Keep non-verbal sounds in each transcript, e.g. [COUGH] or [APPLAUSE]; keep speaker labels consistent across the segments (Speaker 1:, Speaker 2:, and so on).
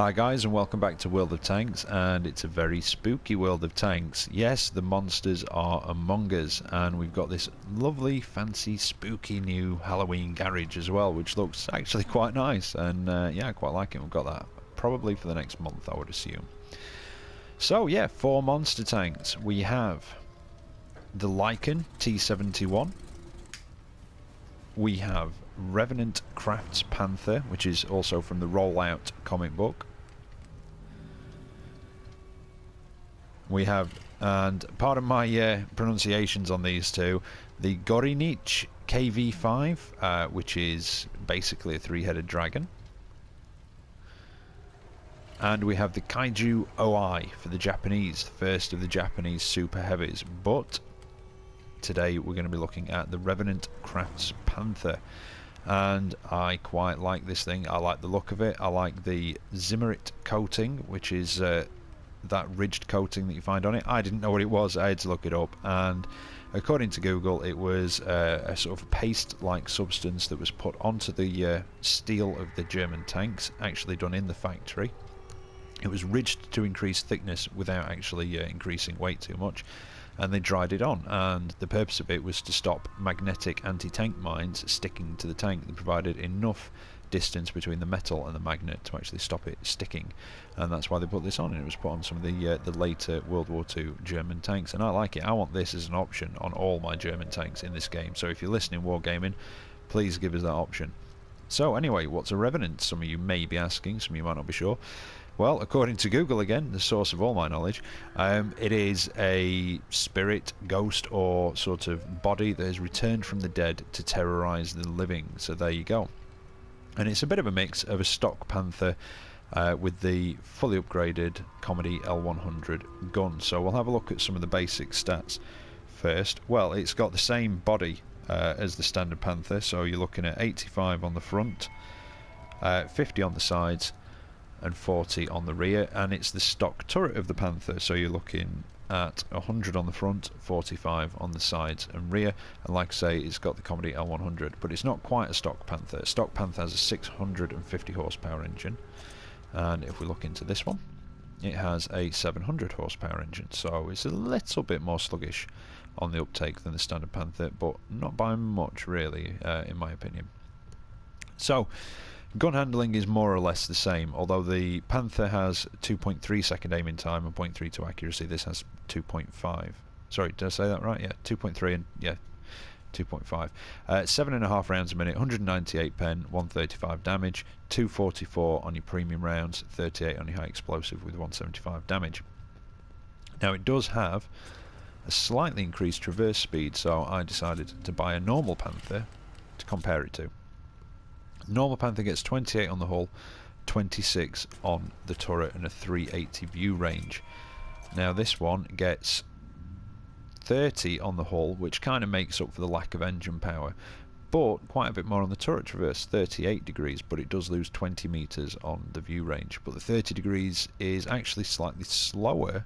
Speaker 1: Hi guys and welcome back to World of Tanks and it's a very spooky World of Tanks. Yes, the monsters are among us and we've got this lovely fancy spooky new Halloween garage as well which looks actually quite nice and uh, yeah I quite like it. We've got that probably for the next month I would assume. So yeah, four monster tanks. We have the Lycan T71. We have Revenant Kraft's Panther, which is also from the Rollout comic book. We have, and part of my uh, pronunciations on these two, the Gorynych KV5, uh, which is basically a three-headed dragon. And we have the Kaiju OI for the Japanese, the first of the Japanese super heavies. But today we're going to be looking at the Revenant Kraft's Panther. And I quite like this thing. I like the look of it. I like the Zimmerit coating, which is uh, that ridged coating that you find on it. I didn't know what it was. I had to look it up, and according to Google, it was uh, a sort of paste-like substance that was put onto the uh, steel of the German tanks, actually done in the factory. It was ridged to increase thickness without actually uh, increasing weight too much, and they dried it on. And the purpose of it was to stop magnetic anti-tank mines sticking to the tank. They provided enough distance between the metal and the magnet to actually stop it sticking. And that's why they put this on. And it was put on some of the uh, the later World War II German tanks. And I like it. I want this as an option on all my German tanks in this game. So if you're listening Wargaming please give us that option. So anyway what's a Revenant? Some of you may be asking some of you might not be sure. Well, according to Google again, the source of all my knowledge, um, it is a spirit, ghost, or sort of body that has returned from the dead to terrorize the living. So there you go and it's a bit of a mix of a stock Panther uh, with the fully upgraded Comedy L100 gun. So we'll have a look at some of the basic stats first. Well, it's got the same body uh, as the standard Panther, so you're looking at 85 on the front, uh, 50 on the sides, and 40 on the rear, and it's the stock turret of the Panther, so you're looking at 100 on the front, 45 on the sides and rear, and like I say, it's got the Comedy L100, but it's not quite a stock Panther. Stock Panther has a 650 horsepower engine, and if we look into this one, it has a 700 horsepower engine, so it's a little bit more sluggish on the uptake than the standard Panther, but not by much really, uh, in my opinion. So, Gun handling is more or less the same, although the Panther has 2.3 second aiming time and 0.32 accuracy. This has 2.5. Sorry, did I say that right? Yeah, 2.3 and yeah, 2.5. Uh, seven and a half rounds a minute, 198 pen, 135 damage, 244 on your premium rounds, 38 on your high explosive with 175 damage. Now it does have a slightly increased traverse speed, so I decided to buy a normal Panther to compare it to. Normal Panther gets 28 on the hull, 26 on the turret and a 380 view range. Now this one gets 30 on the hull, which kind of makes up for the lack of engine power, but quite a bit more on the turret traverse, 38 degrees, but it does lose 20 meters on the view range. But the 30 degrees is actually slightly slower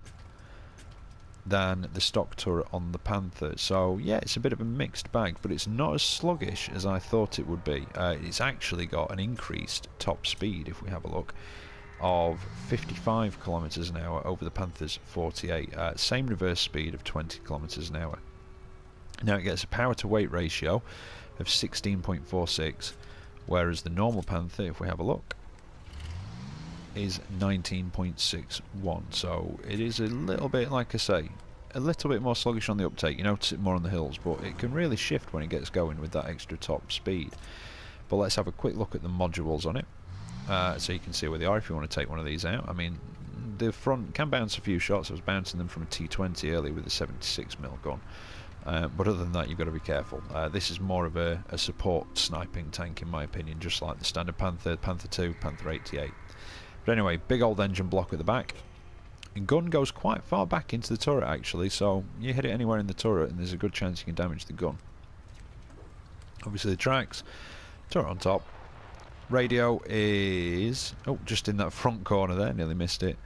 Speaker 1: than the stock turret on the Panther. So yeah, it's a bit of a mixed bag, but it's not as sluggish as I thought it would be. Uh, it's actually got an increased top speed, if we have a look, of 55 kilometers an hour over the Panther's 48. Uh, same reverse speed of 20 kilometers an hour. Now it gets a power to weight ratio of 16.46, whereas the normal Panther, if we have a look, is 19.61 so it is a little bit like I say a little bit more sluggish on the uptake you notice it more on the hills but it can really shift when it gets going with that extra top speed but let's have a quick look at the modules on it uh, so you can see where they are if you want to take one of these out I mean the front can bounce a few shots I was bouncing them from a T20 earlier with a 76mm gun uh, but other than that you've got to be careful uh, this is more of a, a support sniping tank in my opinion just like the standard Panther, Panther 2, Panther 88 but anyway, big old engine block at the back. And gun goes quite far back into the turret actually, so you hit it anywhere in the turret and there's a good chance you can damage the gun. Obviously the tracks, turret on top. Radio is, oh, just in that front corner there, nearly missed it.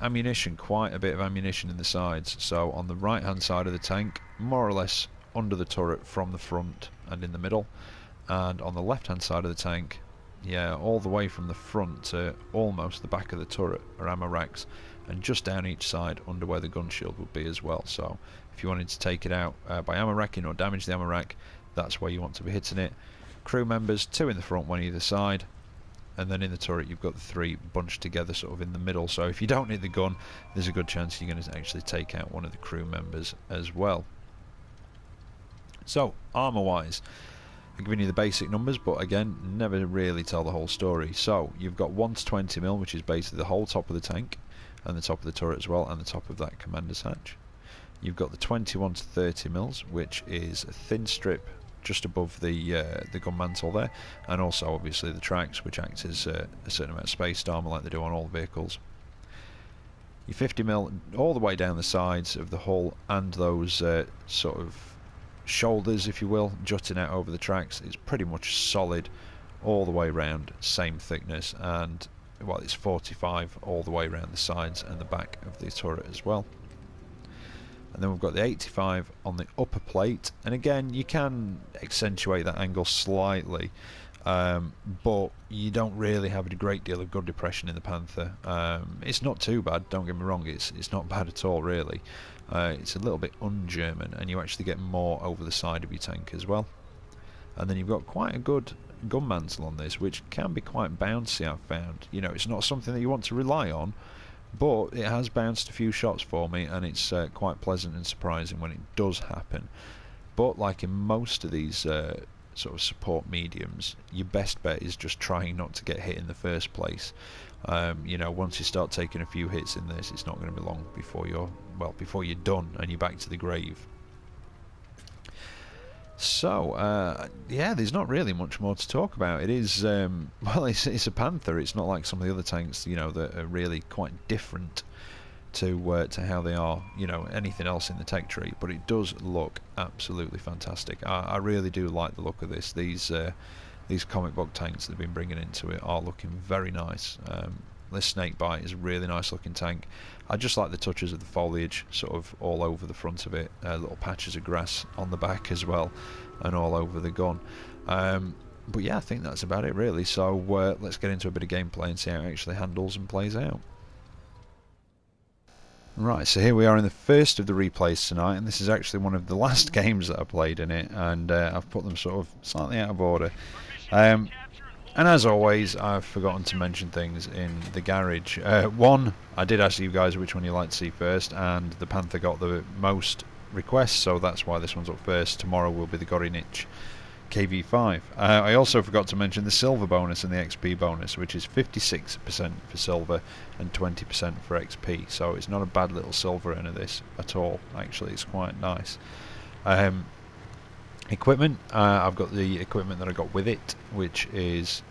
Speaker 1: Ammunition, quite a bit of ammunition in the sides. So on the right hand side of the tank, more or less under the turret from the front and in the middle. And on the left hand side of the tank, Yeah, all the way from the front to almost the back of the turret are ammo racks, and just down each side under where the gun shield would be as well. So if you wanted to take it out uh, by ammo racking or damage the ammo rack, that's where you want to be hitting it. Crew members, two in the front, one either side, and then in the turret you've got the three bunched together sort of in the middle. So if you don't hit the gun, there's a good chance you're going to actually take out one of the crew members as well. So, armour-wise, I'm giving you the basic numbers, but again, never really tell the whole story. So, you've got 1 to 20 mil, which is basically the whole top of the tank, and the top of the turret as well, and the top of that commander's hatch. You've got the 21 to 30 mils, which is a thin strip just above the uh, the gun mantle there, and also obviously the tracks, which acts as uh, a certain amount of space armor like they do on all vehicles. Your 50 mil all the way down the sides of the hull, and those uh, sort of shoulders, if you will, jutting out over the tracks. It's pretty much solid all the way around, same thickness, and well, it's 45 all the way around the sides and the back of the turret as well. And then we've got the 85 on the upper plate, and again, you can accentuate that angle slightly. Um, but you don't really have a great deal of good depression in the Panther. Um, it's not too bad, don't get me wrong, it's, it's not bad at all really. Uh, it's a little bit un-German and you actually get more over the side of your tank as well. And then you've got quite a good gun mantle on this, which can be quite bouncy I've found. You know, it's not something that you want to rely on, but it has bounced a few shots for me and it's uh, quite pleasant and surprising when it does happen. But like in most of these uh, sort of support mediums, your best bet is just trying not to get hit in the first place. Um, you know, once you start taking a few hits in this, it's not going to be long before you're well before you're done and you're back to the grave. So, uh, yeah, there's not really much more to talk about. It is, um, [LAUGHS] well, it's, it's a Panther. It's not like some of the other tanks, you know, that are really quite different to uh, to how they are, you know, anything else in the tech tree. But it does look absolutely fantastic. I, I really do like the look of this. These uh, these comic book tanks they've been bringing into it are looking very nice. Um, this Snakebite is a really nice looking tank. I just like the touches of the foliage sort of all over the front of it, uh, little patches of grass on the back as well, and all over the gun. Um, but yeah, I think that's about it really. So uh, let's get into a bit of gameplay and see how it actually handles and plays out. Right, so here we are in the first of the replays tonight, and this is actually one of the last [LAUGHS] games that I played in it, and uh, I've put them sort of slightly out of order. Um, and as always, I've forgotten to mention things in the garage. Uh, one, I did ask you guys which one you'd like to see first, and the Panther got the most requests, so that's why this one's up first. Tomorrow will be the Gorynych KV5. Uh, I also forgot to mention the silver bonus and the XP bonus, which is 56% for silver and 20% for XP. So it's not a bad little silver earner this at all. Actually, it's quite nice. Um, equipment, uh, I've got the equipment that I got with it, which is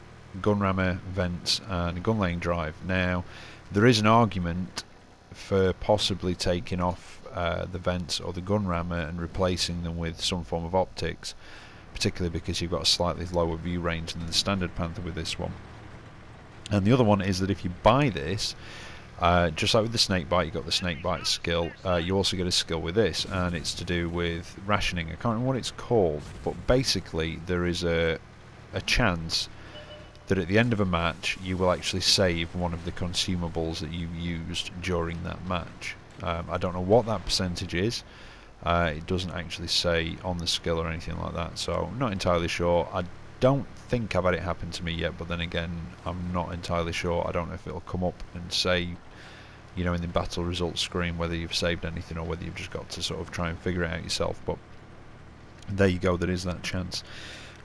Speaker 1: gun rammer, vents, and gun laying drive. Now, there is an argument for possibly taking off uh, the vents or the gun rammer and replacing them with some form of optics particularly because you've got a slightly lower view range than the standard Panther with this one. And the other one is that if you buy this, uh, just like with the snake bite, you've got the snake bite skill, uh, you also get a skill with this, and it's to do with rationing. I can't remember what it's called, but basically there is a, a chance that at the end of a match you will actually save one of the consumables that you used during that match. Um, I don't know what that percentage is, uh, it doesn't actually say on the skill or anything like that, so I'm not entirely sure. I don't think I've had it happen to me yet, but then again, I'm not entirely sure. I don't know if it'll come up and say, you know, in the battle results screen whether you've saved anything or whether you've just got to sort of try and figure it out yourself. But there you go, there is that chance.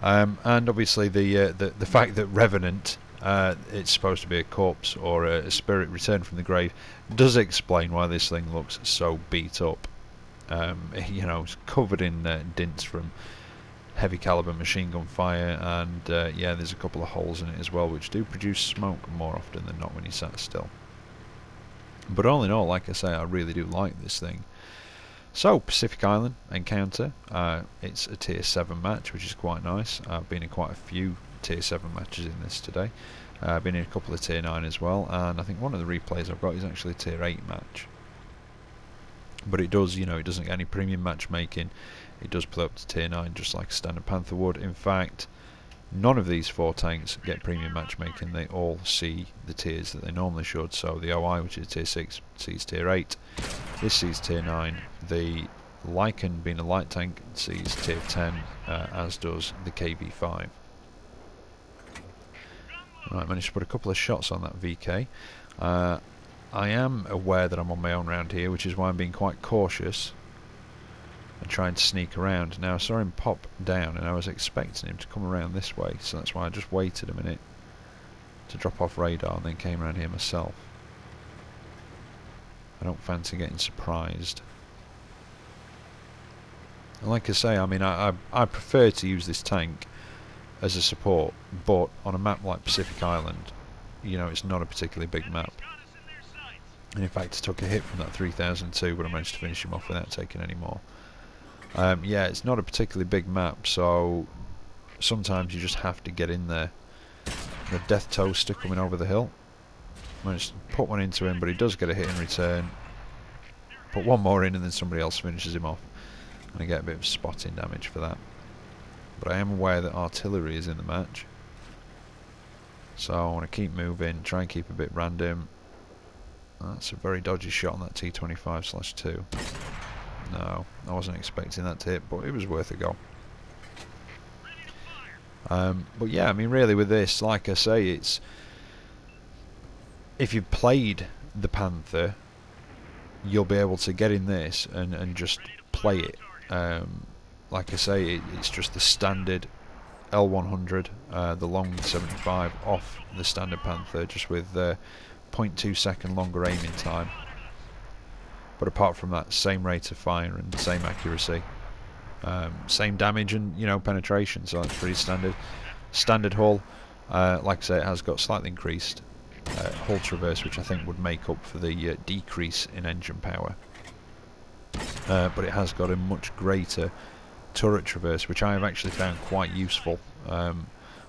Speaker 1: Um, and obviously the, uh, the the fact that Revenant uh, it's supposed to be a corpse or a, a, spirit returned from the grave does explain why this thing looks so beat up. Um, [LAUGHS] you know, it's covered in uh, dints from heavy caliber machine gun fire, and uh, yeah, there's a couple of holes in it as well, which do produce smoke more often than not when you sat still. But all in all, like I say, I really do like this thing. So, Pacific Island Encounter, uh, it's a Tier 7 match, which is quite nice. I've been in quite a few Tier 7 matches in this today. Uh, I've been in a couple of Tier 9 as well, and I think one of the replays I've got is actually a Tier 8 match but it does, you know, it doesn't get any premium matchmaking. It does play up to tier 9 just like standard Panther would. In fact, None of these four tanks get premium matchmaking. They all see the tiers that they normally should. So the OI, which is tier 6, sees tier 8. This sees tier 9. The Lycan, being a light tank, sees tier 10, uh, as does the KV5. Right, managed to put a couple of shots on that VK. Uh, I am aware that I'm on my own round here, which is why I'm being quite cautious and trying to sneak around. Now I saw him pop down and I was expecting him to come around this way, so that's why I just waited a minute to drop off radar and then came around here myself. I don't fancy getting surprised. And like I say, I mean, I, I, I prefer to use this tank as a support, but on a map like Pacific Island, you know, it's not a particularly big map. And in fact, I took a hit from that 3002, but I managed to finish him off without taking any more. Um, yeah, it's not a particularly big map, so sometimes you just have to get in there. The Death Toaster coming over the hill. Managed to put one into him, but he does get a hit in return. Put one more in and then somebody else finishes him off. And I get a bit of spotting damage for that. But I am aware that artillery is in the match. So I want to keep moving, try and keep a bit random. That's a very dodgy shot on that T25 slash 2. No, I wasn't expecting that to hit, but it was worth a go. Um, but yeah, I mean, really, with this, like I say, it's if you've played the Panther, you'll be able to get in this and and just play it. Um, like I say, it, it's just the standard L100, uh, the long 75 off the standard Panther, just with uh, 0.2 second longer aiming time. But apart from that, same rate of fire and same accuracy. Um, same damage and you know penetration, so that's pretty standard. Standard hull, uh, like I say, it has got slightly increased uh, hull traverse, which I think would make up for the uh, decrease in engine power. Uh, but it has got a much greater turret traverse, which I have actually found quite useful, um,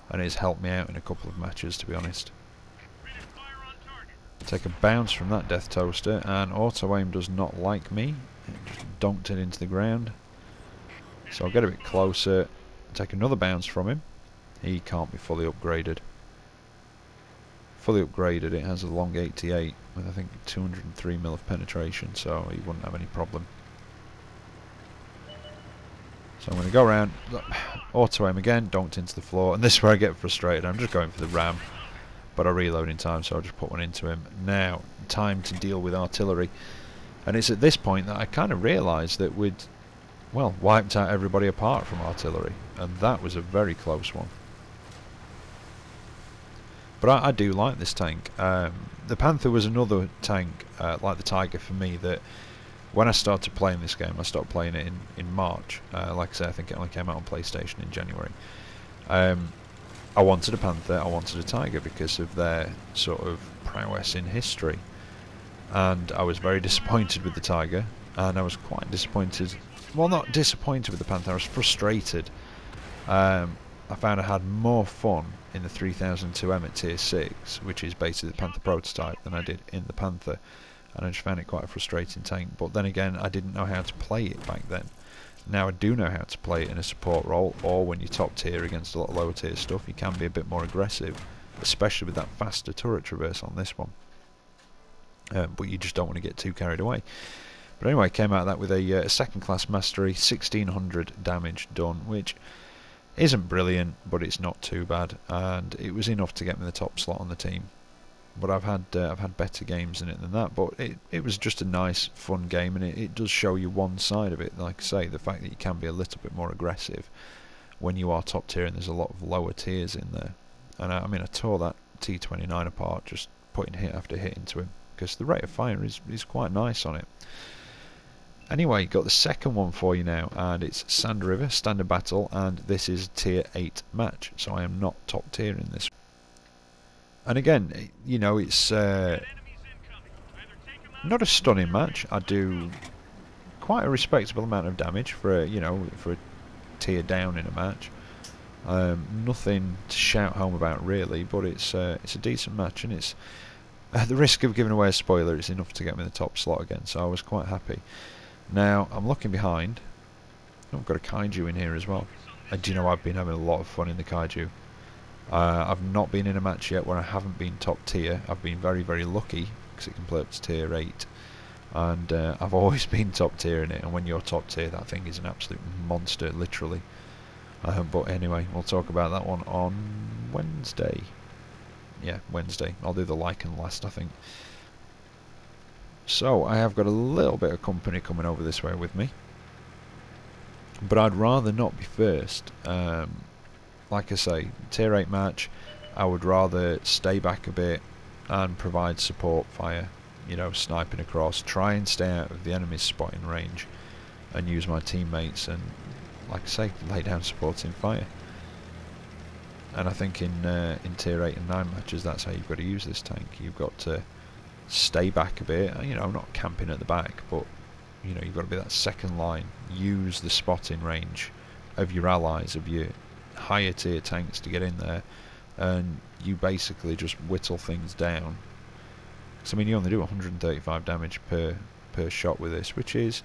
Speaker 1: and it's helped me out in a couple of matches, to be honest. Take a bounce from that Death Toaster, and Auto Aim does not like me. It just donked it into the ground. So I'll get a bit closer, take another bounce from him. He can't be fully upgraded. Fully upgraded, it has a long 88 with I think 203 mil of penetration, so he wouldn't have any problem. So I'm going to go around, auto aim again, donked into the floor, and this is where I get frustrated. I'm just going for the ram but I reload in time so I'll just put one into him. Now, time to deal with artillery. And it's at this point that I kind of realised that we'd, well, wiped out everybody apart from artillery. And that was a very close one. But I, I do like this tank. Um, the Panther was another tank, uh, like the Tiger for me, that when I started playing this game, I started playing it in, in March. Uh, like I said, I think it only came out on PlayStation in January. Um, I wanted a panther, I wanted a tiger because of their sort of prowess in history. And I was very disappointed with the tiger, and I was quite disappointed. Well, not disappointed with the panther, I was frustrated. Um, I found I had more fun in the 3002M at tier 6, which is basically the Panther prototype, than I did in the Panther. And I just found it quite a frustrating tank. But then again, I didn't know how to play it back then. Now I do know how to play it in a support role, or when you're top tier against a lot of lower tier stuff, you can be a bit more aggressive, especially with that faster turret traverse on this one. Um, but you just don't want to get too carried away. But anyway, came out of that with a, uh, a second class mastery, 1600 damage done, which isn't brilliant, but it's not too bad, and it was enough to get me the top slot on the team but I've had uh, I've had better games in it than that. But it it was just a nice, fun game, and it, it does show you one side of it. Like I say, the fact that you can be a little bit more aggressive when you are top tier, and there's a lot of lower tiers in there. And I, I mean, I tore that T29 apart just putting hit after hit into him because the rate of fire is is quite nice on it. Anyway, got the second one for you now, and it's Sand River Standard Battle, and this is Tier 8 match, so I am not top tier in this and again, you know, it's uh, not a stunning match. I do quite a respectable amount of damage for a, you know for a tier down in a match. Um, nothing to shout home about really, but it's uh, it's a decent match, and it's at the risk of giving away a spoiler, it's enough to get me in the top slot again. So I was quite happy. Now I'm looking behind. I've got a kaiju in here as well. And do you know I've been having a lot of fun in the kaiju. Uh, I've not been in a match yet where I haven't been top tier. I've been very, very lucky because it can play up to tier 8. And uh, I've [LAUGHS] always been top tier in it, and when you're top tier, that thing is an absolute monster, literally. Uh, but anyway, we'll talk about that one on Wednesday. Yeah, Wednesday. I'll do the Lycan last, I think. So, I have got a little bit of company coming over this way with me. But I'd rather not be first. Um, like I say, tier 8 match, I would rather stay back a bit and provide support fire. You know, sniping across, try and stay out of the enemy's spotting range and use my teammates and like I say, lay down supporting fire. And I think in uh, in tier 8 and 9 matches that's how you've got to use this tank. You've got to stay back a bit, you know, not camping at the back, but you know, you've got to be that second line. Use the spotting range of your allies, of your higher tier tanks to get in there, and you basically just whittle things down. Because I mean, you only do 135 damage per per shot with this, which is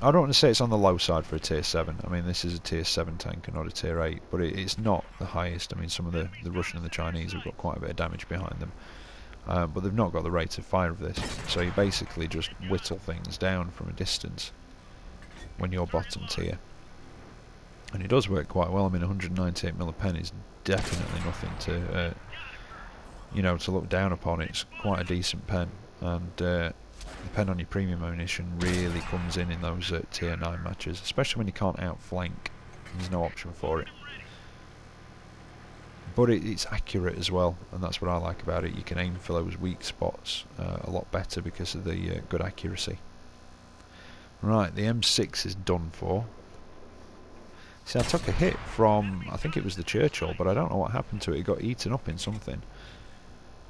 Speaker 1: I don't want to say it's on the low side for a tier 7. I mean, this is a tier 7 tank and not a tier 8, but it, it's not the highest. I mean, some of the, the Russian and the Chinese have got quite a bit of damage behind them. Uh, but they've not got the rate of fire of this. So you basically just whittle things down from a distance when you're bottom tier. And it does work quite well. I mean, 198 pen is definitely nothing to, uh, you know, to look down upon. It's quite a decent pen. And uh, pen on your premium ammunition really comes in in those uh, tier 9 matches, especially when you can't outflank. There's no option for it. But it, it's accurate as well, and that's what I like about it. You can aim for those weak spots uh, a lot better because of the uh, good accuracy. Right, the M6 is done for. See, I took a hit from, I think it was the Churchill, but I don't know what happened to it. It got eaten up in something.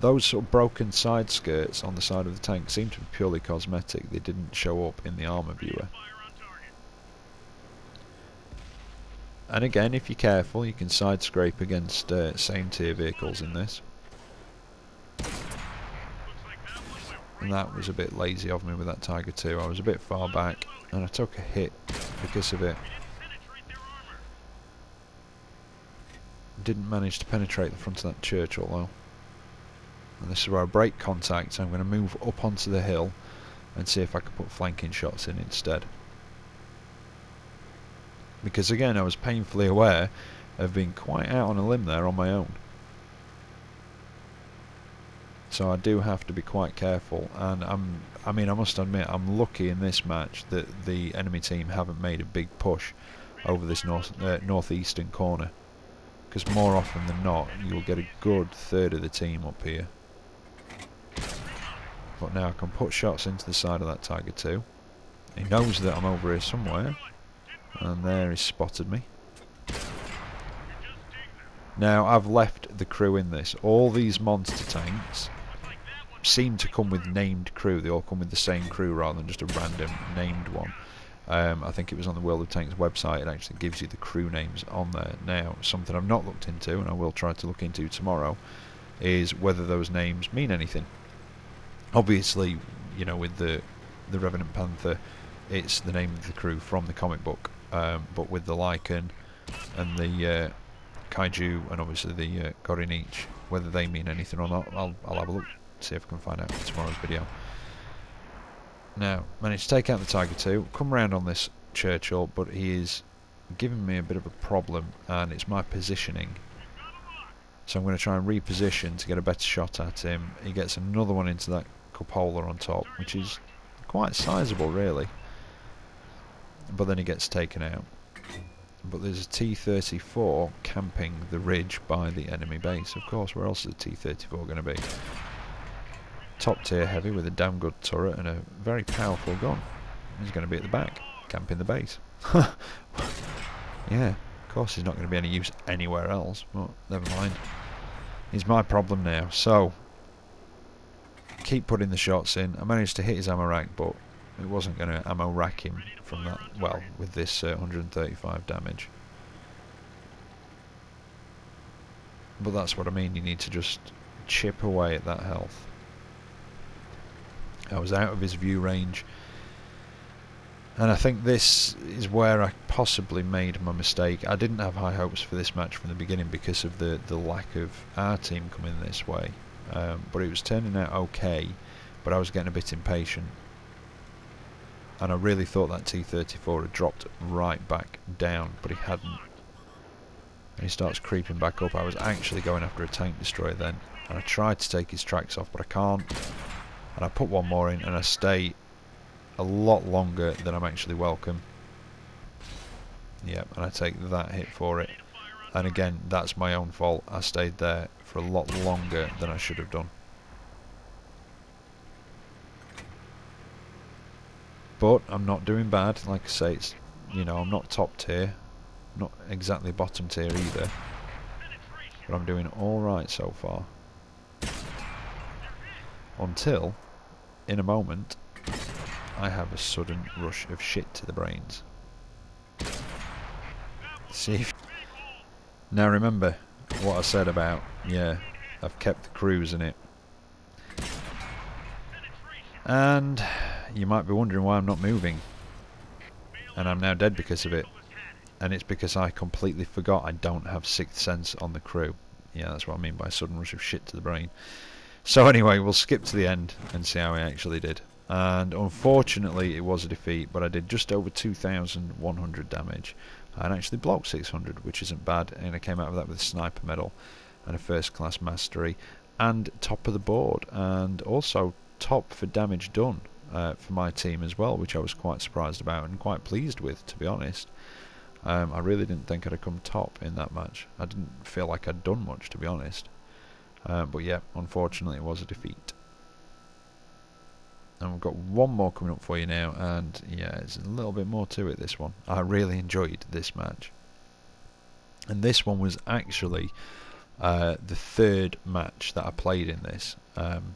Speaker 1: Those sort of broken side skirts on the side of the tank seem to be purely cosmetic. They didn't show up in the armour viewer. And again, if you're careful, you can side scrape against uh, same tier vehicles in this. And that was a bit lazy of me with that Tiger 2. I was a bit far back and I took a hit because of it. Didn't manage to penetrate the front of that Churchill though. and this is where I break contact so I'm going to move up onto the hill and see if I can put flanking shots in instead. Because again I was painfully aware of being quite out on a limb there on my own. So I do have to be quite careful and I'm I mean I must admit I'm lucky in this match that the enemy team haven't made a big push over this north uh, northeastern corner because more often than not you'll get a good third of the team up here but now I can put shots into the side of that Tiger 2. He knows that I'm over here somewhere. And there he spotted me. Now I've left the crew in this. All these monster tanks seem to come with named crew. They all come with the same crew rather than just a random named one. Um, I think it was on the World of Tanks website. It actually gives you the crew names on there. Now, something I've not looked into, and I will try to look into tomorrow, is whether those names mean anything obviously, you know, with the the Revenant Panther, it's the name of the crew from the comic book. Um, but with the Lycan and the uh, Kaiju and obviously the uh, Gorynych, whether they mean anything or not, I'll I'll have a look, see if I can find out in tomorrow's video. Now, managed to take out the Tiger 2, come round on this Churchill, but he is giving me a bit of a problem, and it's my positioning so I'm going to try and reposition to get a better shot at him. He gets another one into that cupola on top, which is quite sizable really. But then he gets taken out. But there's a T-34 camping the ridge by the enemy base. Of course, where else is a T-34 going to be? Top tier heavy with a damn good turret and a very powerful gun. He's going to be at the back, camping the base. [LAUGHS] yeah, of course he's not going to be any use anywhere else, but never mind. He's my problem now. So, keep putting the shots in. I managed to hit his ammo rack, but it wasn't going to ammo rack him from that, well, with this uh, 135 damage. But that's what I mean, you need to just chip away at that health. I was out of his view range And I think this is where I possibly made my mistake. I didn't have high hopes for this match from the beginning because of the, the lack of our team coming this way. Um, but it was turning out okay, but I was getting a bit impatient. And I really thought that T-34 had dropped right back down, but he hadn't. And he starts creeping back up. I was actually going after a tank destroyer then. And I tried to take his tracks off, but I can't. And I put one more in, and I stay a lot longer than I'm actually welcome. Yep, and I take that hit for it. And again, that's my own fault. I stayed there for a lot longer than I should have done. But I'm not doing bad. Like I say, it's you know I'm not top tier, not exactly bottom tier either. But I'm doing all right so far. Until, in a moment, I have a sudden rush of shit to the brains. See if now remember what I said about, yeah, I've kept the crews in it. And you might be wondering why I'm not moving. And I'm now dead because of it. And it's because I completely forgot I don't have sixth sense on the crew. Yeah, that's what I mean by sudden rush of shit to the brain. So anyway, we'll skip to the end and see how I actually did. And unfortunately it was a defeat but I did just over 2,100 damage. And actually blocked 600 which isn't bad and I came out of that with a sniper medal and a first class mastery and top of the board and also top for damage done uh, for my team as well which I was quite surprised about and quite pleased with to be honest. Um, I really didn't think I'd have come top in that match. I didn't feel like I'd done much to be honest uh, but yeah unfortunately it was a defeat. And we've got one more coming up for you now and yeah there's a little bit more to it this one. I really enjoyed this match. And this one was actually uh, the third match that I played in this. Um,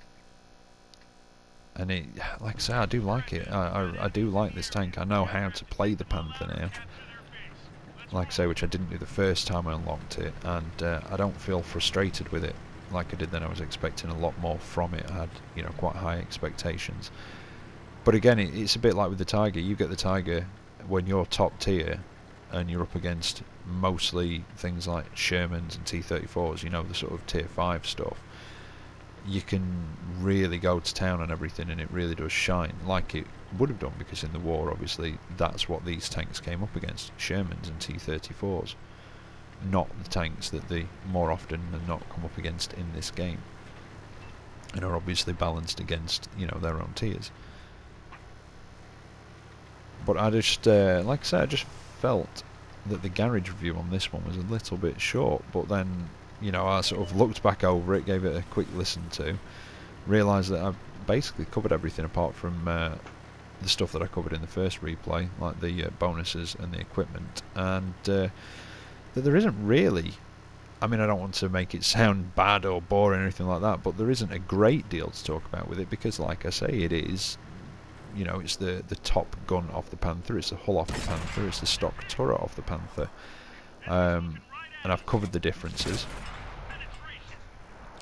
Speaker 1: and it like I say I do like it. I, I, I, do like this tank. I know how to play the Panther now. Like I say which I didn't do the first time I unlocked it and uh, I don't feel frustrated with it like I did then. I was expecting a lot more from it. I had, you know, quite high expectations. But again, it, it's a bit like with the Tiger. You get the Tiger when you're top tier and you're up against mostly things like Shermans and T-34s, you know, the sort of tier 5 stuff. You can really go to town on everything and it really does shine like it would have done because in the war obviously that's what these tanks came up against, Shermans and T-34s not the tanks that they more often than not come up against in this game and are obviously balanced against you know their own tiers. But I just uh, like I said I just felt that the garage review on this one was a little bit short but then you know I sort of looked back over it gave it a quick listen to realised that I've basically covered everything apart from uh, the stuff that I covered in the first replay like the uh, bonuses and the equipment. And uh, that there isn't really I mean, I don't want to make it sound bad or boring or anything like that, but there isn't a great deal to talk about with it because, like I say, it is, you know, it's the the top gun off the Panther, it's the hull off the Panther, it's the stock turret off the Panther, um, and I've covered the differences.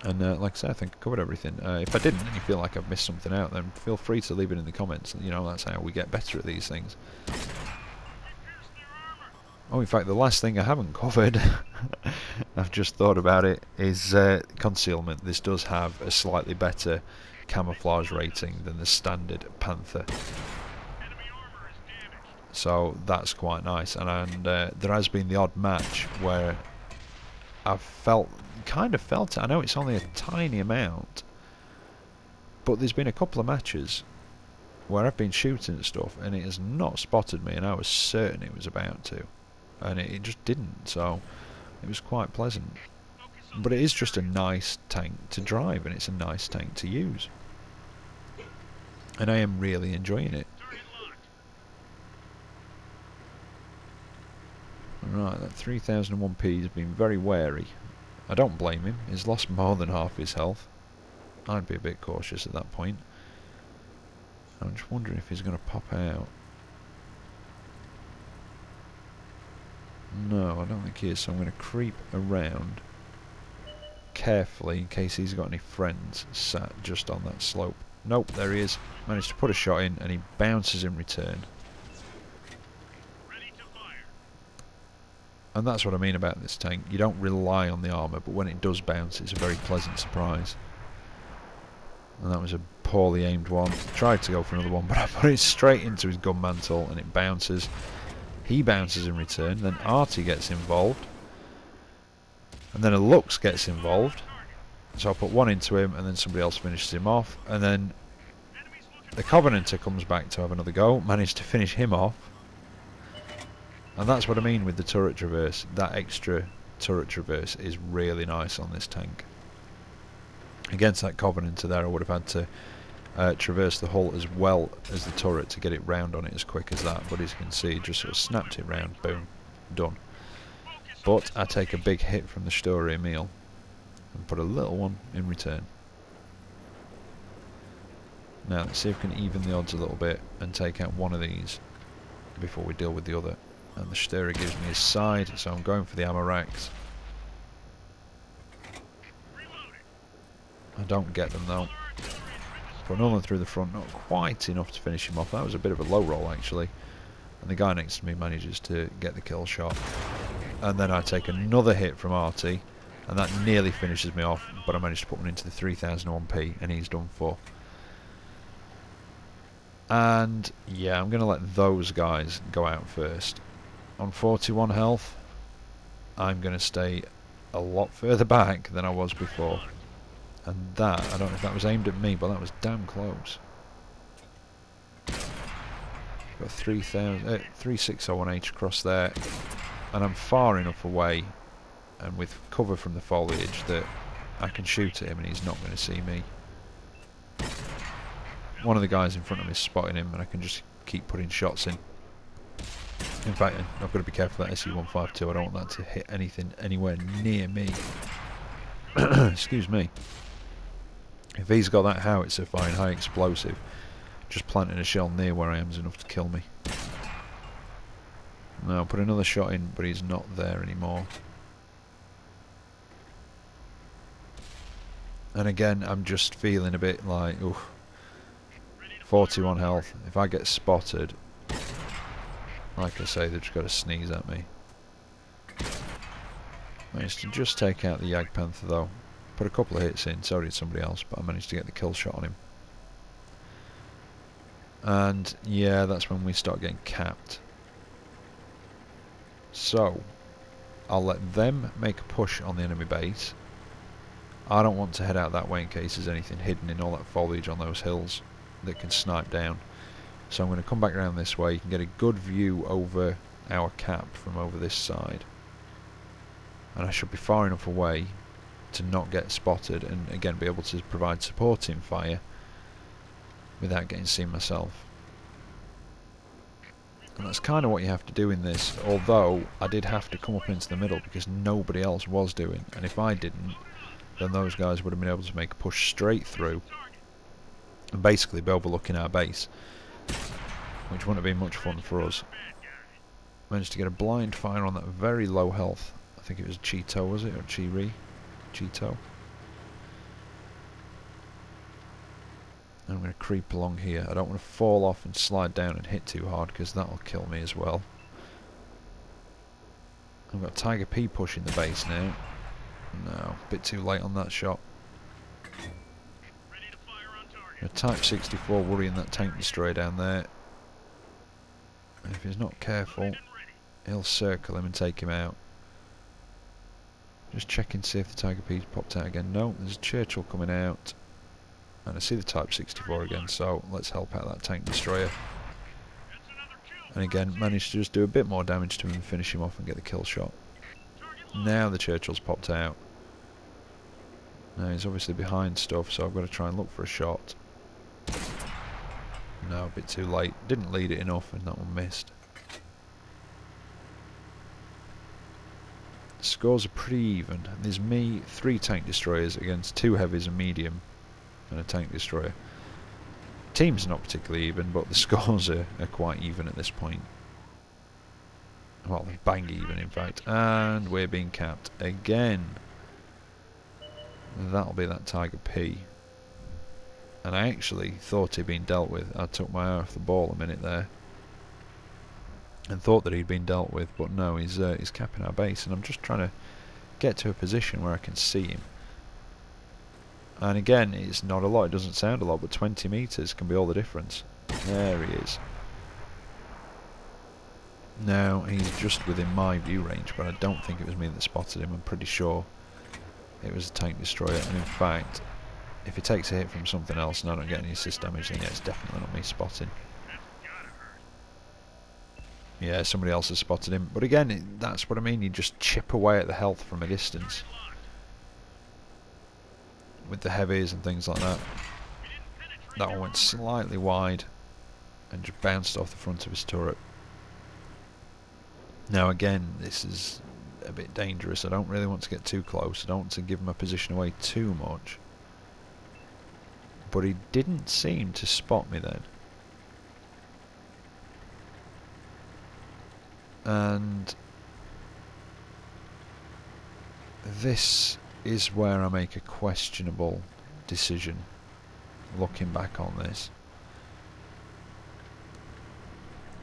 Speaker 1: And uh, like I say, I think I covered everything. Uh, if I didn't, and you feel like I've missed something out, then feel free to leave it in the comments. You know, that's how we get better at these things. Oh, in fact, the last thing I haven't covered, [LAUGHS] I've just thought about it, is uh, concealment. This does have a slightly better camouflage rating than the standard Panther. So that's quite nice. And, and uh, there has been the odd match where I've felt, kind of felt it. I know it's only a tiny amount, but there's been a couple of matches where I've been shooting stuff and it has not spotted me and I was certain it was about to and it, it just didn't so it was quite pleasant but it is just a nice tank to drive and it's a nice tank to use and I am really enjoying it Right, that 3001p has been very wary. I don't blame him, he's lost more than half his health. I'd be a bit cautious at that point. I'm just wondering if he's going to pop out. No, I don't think he is, so I'm going to creep around carefully in case he's got any friends sat just on that slope. Nope, there he is. Managed to put a shot in and he bounces in return. And that's what I mean about this tank. You don't rely on the armour, but when it does bounce, it's a very pleasant surprise. And that was a poorly aimed one. Tried to go for another one, [LAUGHS] but I put it straight into his gun mantle and it bounces. He bounces in return, then Artie gets involved. And then a Luchs gets involved. So I put one into him, and then somebody else finishes him off. And then the Covenanter comes back to have another go, managed to finish him off. And that's what I mean with the turret traverse. That extra turret traverse is really nice on this tank. Against that Covenanter there I would have had to uh, traverse the hull as well as the turret to get it round on it as quick as that. But as you can see, just sort of snapped it round, boom, done. But I take a big hit from the Sturer Emil and put a little one in return. Now let's see if we can even the odds a little bit and take out one of these before we deal with the other. And the Sturer gives me his side, so I'm going for the racks. I don't get them though. One through the front, not quite enough to finish him off. That was a bit of a low roll actually. And the guy next to me manages to get the kill shot. And then I take another hit from RT, and that nearly finishes me off, but I managed to put one into the 3001p, and he's done for. And yeah, I'm going to let those guys go out first. On 41 health, I'm going to stay a lot further [LAUGHS] back than I was before. And that, I don't know if that was aimed at me, but that was damn close. Got 3000, uh, 3601H across there, and I'm far enough away, and with cover from the foliage, that I can shoot at him and he's not going to see me one of the guys in front of me is spotting him and I can just keep putting shots in. In fact, I've got to be careful that SU-152, I don't want that to hit anything anywhere near me. [COUGHS] Excuse me. If he's got that howitzer firing high explosive, just planting a shell near where I am is enough to kill me. Now, put another shot in, but he's not there anymore. And again, I'm just feeling a bit like, oof, 41 health. If I get spotted, like I say, they've just got to sneeze at me. Managed to just take out the Jagdpanther though. Put a couple of hits in, so did somebody else, but I managed to get the kill shot on him. And yeah, that's when we start getting capped. So, I'll let them make a push on the enemy base. I don't want to head out that way in case there's anything hidden in all that foliage on those hills that can snipe down. So I'm going to come back around this way. You can get a good view over our cap from over this side. And I should be far enough away to not get spotted and again be able to provide supporting fire without getting seen myself. And that's kind of what you have to do in this, although I did have to come up into the middle because nobody else was doing, and if I didn't, then those guys would have been able to make a push straight through and basically be overlooking our base, which wouldn't have been much fun for us. Managed to get a blind fire on that very low health. I think it was Chi-To, was it? Or Chi-Ri? Chi-To. I'm going to creep along here. I don't want to fall off and slide down and hit too hard because that'll kill me as well. I've got Tiger P pushing the base now. No, bit too late on that shot. A Type 64 worrying that tank destroyer down there. if he's not careful, he'll circle him and take him out. Just checking to see if the Tiger P's popped out again. No, there's a Churchill coming out. And I see the Type 64 again, so let's help out that tank destroyer. And again, managed to just do a bit more damage to him and finish him off and get the kill shot. Now the Churchill's popped out. Now he's obviously behind stuff, so I've got to try and look for a shot. No, a bit too late. Didn't lead it enough and that one missed. The scores are pretty even. There's me, three tank destroyers against two heavies and medium and a tank destroyer. Team's are not particularly even, but the [LAUGHS] scores are, are quite even at this point. Well, bang even in fact. And we're being capped again. That'll be that Tiger P and I actually thought he'd been dealt with. I took my eye off the ball a minute there. And thought that he'd been dealt with, but no, he's uh, he's capping our base, and I'm just trying to get to a position where I can see him. And again, it's not a lot, it doesn't sound a lot, but 20 metres can be all the difference. There he is. Now, he's just within my view range, but I don't think it was me that spotted him. I'm pretty sure it was a tank destroyer. And in fact, if he takes a hit from something else and I don't get any assist damage, then yeah, it's definitely not me spotting. Yeah, somebody else has spotted him. But again, that's what I mean. You just chip away at the health from a distance. With the heavies and things like that. That one went slightly wide and just bounced off the front of his turret. Now again, this is a bit dangerous. I don't really want to get too close. I don't want to give my position away too much. But he didn't seem to spot me then. And this is where I make a questionable decision looking back on this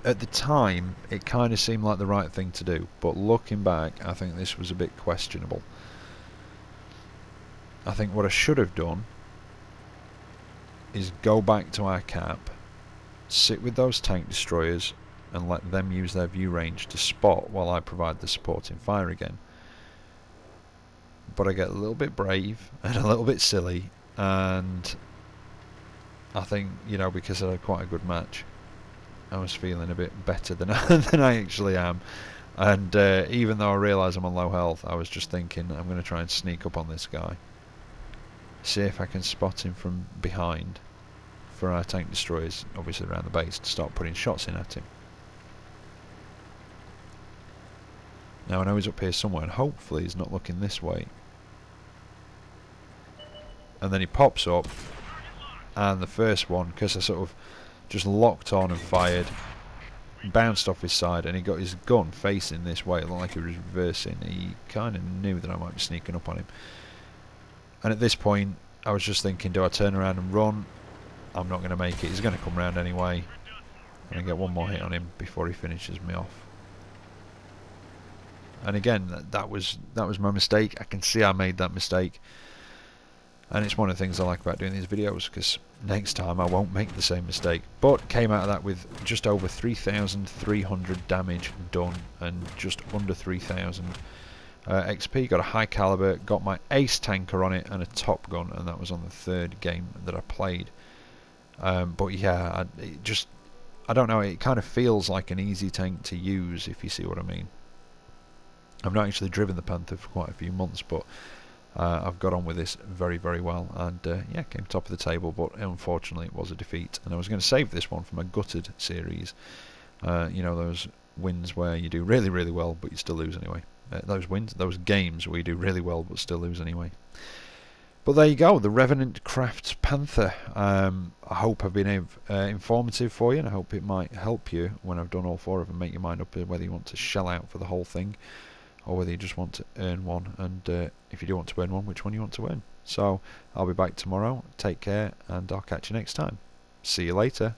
Speaker 1: at the time, it kind of seemed like the right thing to do, but looking back, I think this was a bit questionable. I think what I should have done is go back to our cap, sit with those tank destroyers, and let them use their view range to spot while I provide the supporting fire again. But I get a little bit brave [LAUGHS] and a little bit silly, and I think, you know, because I had quite a good match. I was feeling a bit better than I, [LAUGHS] than I actually am. And uh, even though I realise I'm on low health, I was just thinking I'm going to try and sneak up on this guy. See if I can spot him from behind for our tank destroyers, obviously around the base, to start putting shots in at him. Now I know he's up here somewhere, and hopefully he's not looking this way. And then he pops up, and the first one, because I sort of just locked on and fired bounced off his side and he got his gun facing this way it looked like he was reversing. He kind of knew that I might be sneaking up on him. And at this point I was just thinking do I turn around and run? I'm not going to make it. He's going to come around anyway. And I get one more hit on him before he finishes me off and again that, that was that was my mistake. I can see I made that mistake. And it's one of the things I like about doing these videos because next time I won't make the same mistake. But came out of that with just over 3,300 damage done and just under 3,000 uh, XP got a high caliber got my ace tanker on it and a top gun and that was on the third game that I played. Um, but yeah I, just I don't know it kind of feels like an easy tank to use if you see what I mean I've not actually driven the Panther for quite a few months but uh, I've got on with this very, very well, and uh, yeah, came top of the table, but unfortunately it was a defeat. And I was going to save this one from a gutted series. Uh, you know, those wins where you do really, really well, but you still lose anyway. Uh, those wins, those games where you do really well, but still lose anyway. But there you go, the Revenant Kraft's Panther. Um, I hope I've been uh, informative for you, and I hope it might help you when I've done all four of them. Make your mind up whether you want to shell out for the whole thing or whether you just want to earn one and uh, if you do want to earn one which one you want to earn. So I'll be back tomorrow. Take care and I'll catch you next time. See you later